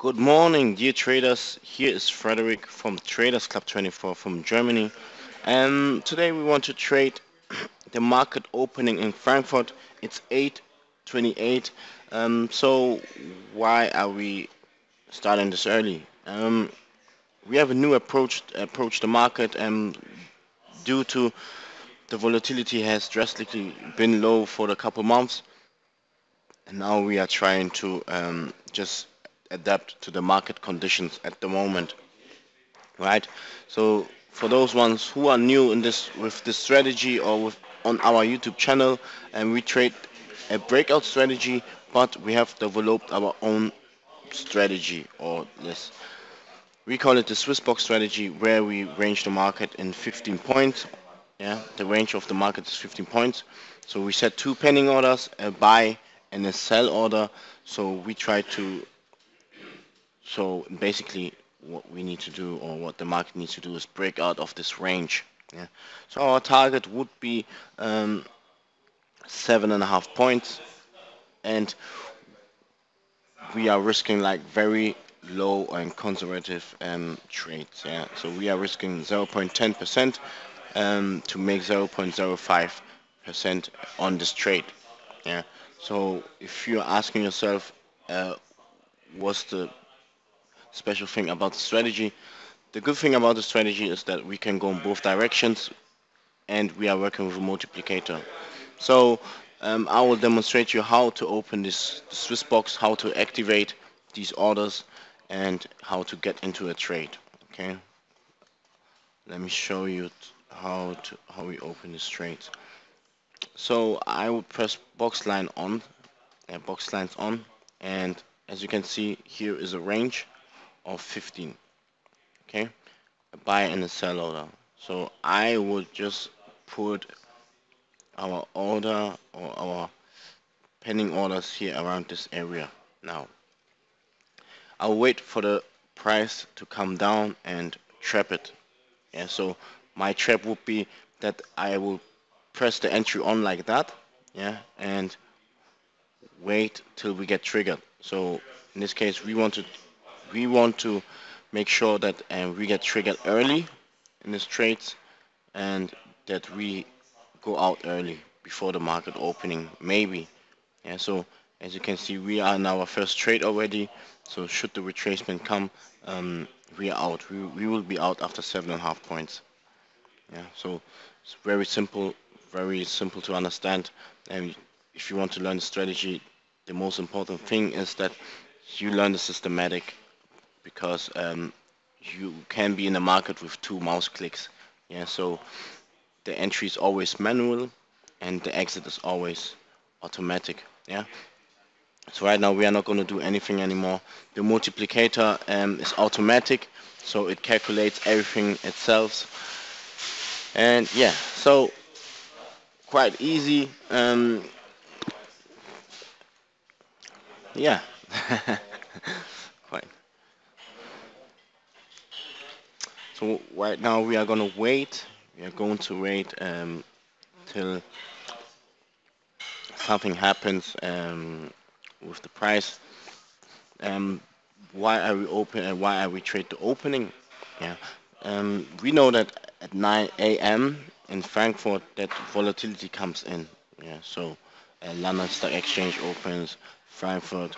Good morning, dear traders. Here is Frederick from Traders Club 24 from Germany. And today we want to trade the market opening in Frankfurt. It's 8:28. Um, so why are we starting this early? Um, we have a new approach approach the market, and due to the volatility has drastically been low for a couple months, and now we are trying to um, just adapt to the market conditions at the moment, right? So for those ones who are new in this with this strategy or with on our YouTube channel, and we trade a breakout strategy, but we have developed our own strategy or this. We call it the Swiss box strategy, where we range the market in 15 points. Yeah, the range of the market is 15 points. So we set two pending orders, a buy and a sell order. So we try to so basically what we need to do or what the market needs to do is break out of this range. Yeah. So our target would be um, seven and a half points and we are risking like very low and conservative um, trades. Yeah. So we are risking 0.10% um, to make 0.05% on this trade. Yeah. So if you're asking yourself, uh, what's the special thing about the strategy. The good thing about the strategy is that we can go in both directions and we are working with a multiplicator. So um, I will demonstrate you how to open this Swiss box, how to activate these orders and how to get into a trade. Okay. Let me show you how to how we open this trade. So I will press box line on, uh, box lines on, and as you can see here is a range of 15 okay? A buy and a sell order. So I would just put our order or our pending orders here around this area now. I'll wait for the price to come down and trap it. Yeah so my trap would be that I will press the entry on like that yeah and wait till we get triggered. So in this case we want to we want to make sure that um, we get triggered early in this trade and that we go out early before the market opening maybe. Yeah so as you can see we are in our first trade already. So should the retracement come um, we are out. We, we will be out after seven and a half points. Yeah so it's very simple very simple to understand. And if you want to learn the strategy the most important thing is that you learn the systematic because um, you can be in the market with two mouse clicks. Yeah, so the entry is always manual and the exit is always automatic. Yeah. So right now we are not going to do anything anymore. The multiplicator um, is automatic, so it calculates everything itself. And yeah, so quite easy. Um, yeah. So right now we are gonna wait. We are going to wait um, till something happens um, with the price. Um, why are we open and why are we trade the opening? Yeah, um, we know that at 9 a.m. in Frankfurt that volatility comes in. Yeah, so uh, London Stock Exchange opens, Frankfurt.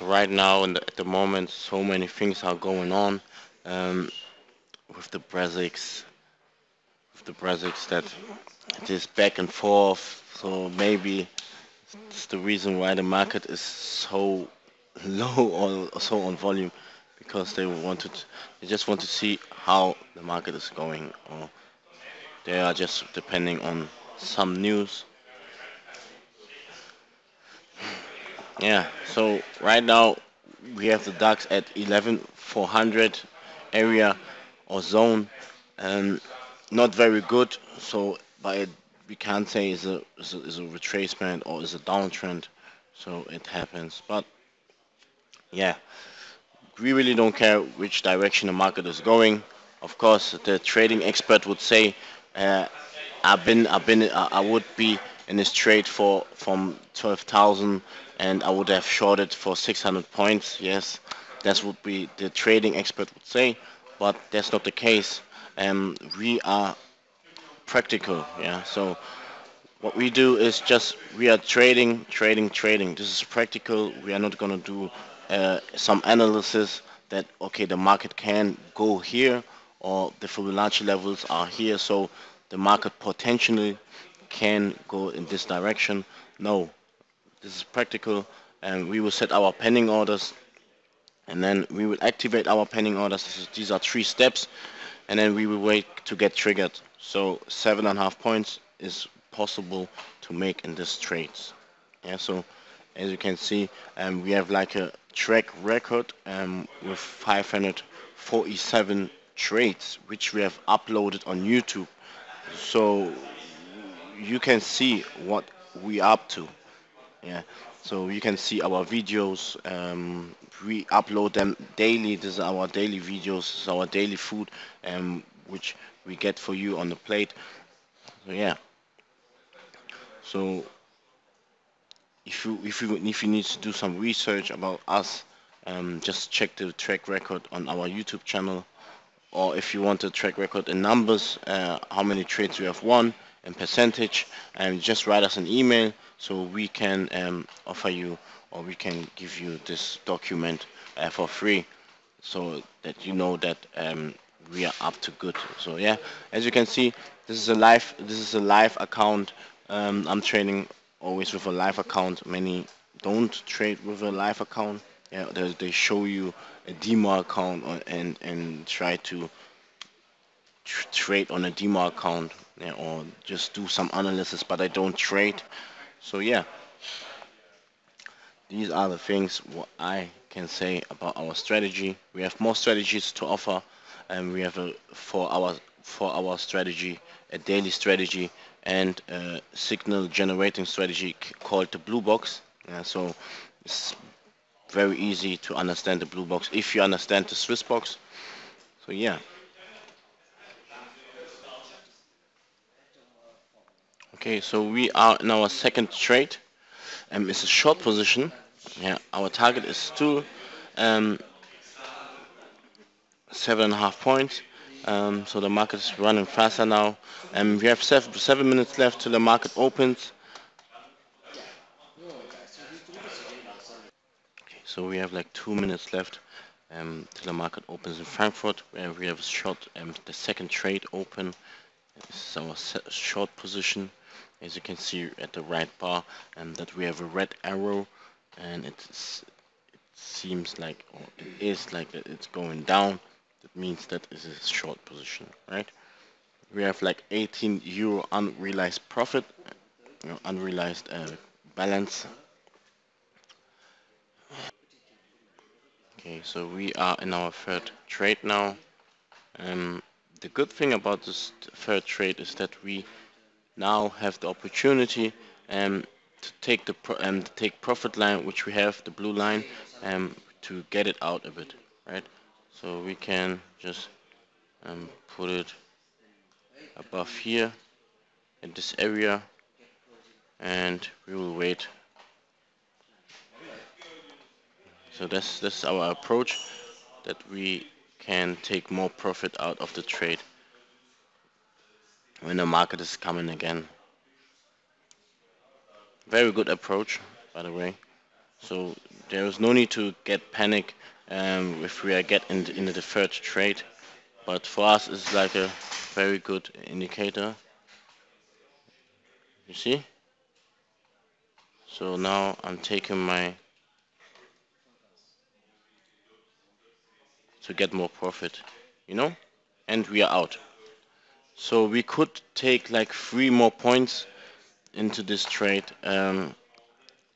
Right now, the, at the moment, so many things are going on um, with the Brazils, with the Brazils that it is back and forth. So maybe it's the reason why the market is so low or so on volume because they wanted, they just want to see how the market is going, or they are just depending on some news. Yeah. So right now we have the Dax at 11,400 area or zone, and not very good. So by we can't say is a, is a a retracement or is a downtrend. So it happens, but yeah, we really don't care which direction the market is going. Of course, the trading expert would say, uh, I've been, I've been, I would be in this trade for from 12,000 and I would have shorted for 600 points. Yes, that's what be the trading expert would say, but that's not the case. Um, we are practical. Yeah, so what we do is just we are trading, trading, trading. This is practical. We are not gonna do uh, some analysis that okay the market can go here or the Fibonacci levels are here so the market potentially can go in this direction. No, this is practical and we will set our pending orders and then we will activate our pending orders. Is, these are three steps and then we will wait to get triggered. So seven and a half points is possible to make in this trades. Yeah, so as you can see, um, we have like a track record um, with 547 trades, which we have uploaded on YouTube. So you can see what we up to. Yeah. So you can see our videos. Um, we upload them daily. This is our daily videos. This is our daily food, um, which we get for you on the plate. So yeah. So if you if you if you need to do some research about us, um, just check the track record on our YouTube channel, or if you want a track record in numbers, uh, how many trades you have won in percentage, and just write us an email so we can um, offer you or we can give you this document uh, for free, so that you know that um, we are up to good. So yeah, as you can see, this is a live this is a live account. Um, I'm trading always with a live account. Many don't trade with a live account. Yeah, they, they show you a demo account and and try to tr trade on a demo account or just do some analysis, but I don't trade. So yeah, these are the things what I can say about our strategy. We have more strategies to offer, and we have a for our for our strategy a daily strategy and a signal generating strategy called the blue box. Yeah, so very easy to understand the blue box if you understand the Swiss box. So yeah. Okay, so we are in our second trade. Um, it's a short position. Yeah, our target is still um, seven and a half points. Um, so the market is running faster now. And um, we have seven, seven minutes left till the market opens. So we have like two minutes left um, till the market opens in Frankfurt. Where we have a short, um, the second trade open. This is our short position. As you can see at the right bar, and that we have a red arrow, and it's, it seems like, or it is like that it's going down that means that is a short position, right? We have like 18 euro unrealized profit, you know, unrealized uh, balance. Okay, so we are in our third trade now. Um, the good thing about this third trade is that we now have the opportunity um, to take the pro um, take profit line, which we have the blue line, um, to get it out a bit, right? so we can just um, put it above here in this area and we will wait so that's that's our approach that we can take more profit out of the trade when the market is coming again very good approach by the way So there is no need to get panic um, if we are getting in, the third trade. But for us, it's like a very good indicator. You see? So now I'm taking my to get more profit, you know? And we are out. So we could take like three more points into this trade. Um,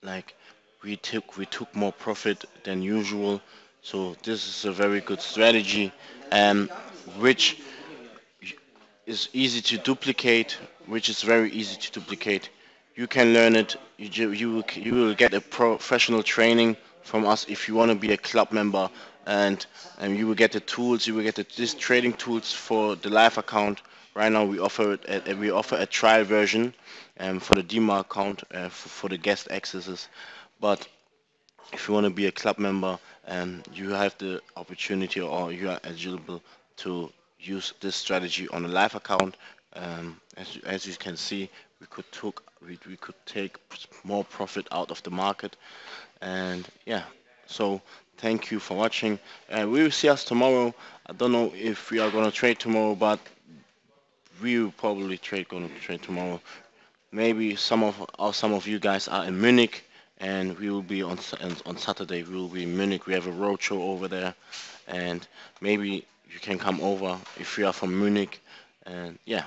like we took we took more profit than usual. So this is a very good strategy, um, which is easy to duplicate, which is very easy to duplicate. You can learn it. You you you will get a professional training from us if you want to be a club member, and and you will get the tools. You will get the, this trading tools for the live account. Right now we offer it a, we offer a trial version um, for the demo account uh, for, for the guest accesses, but if you want to be a club member, um, you have the opportunity or you are eligible to use this strategy on a live account. Um, as, as you can see, we could took we, we could take more profit out of the market, and yeah. So thank you for watching. Uh, we will see us tomorrow. I don't know if we are gonna trade tomorrow, but we will probably trade gonna trade tomorrow. Maybe some of or some of you guys are in Munich, and we will be on on Saturday. We will be in Munich. We have a roadshow over there, and maybe you can come over if you are from Munich. And yeah,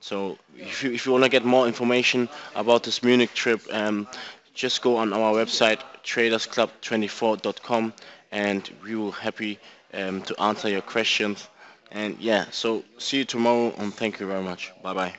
so if you if you want to get more information about this Munich trip, um, just go on our website tradersclub24.com, and we will happy um, to answer your questions. And yeah, so see you tomorrow, and thank you very much. Bye bye.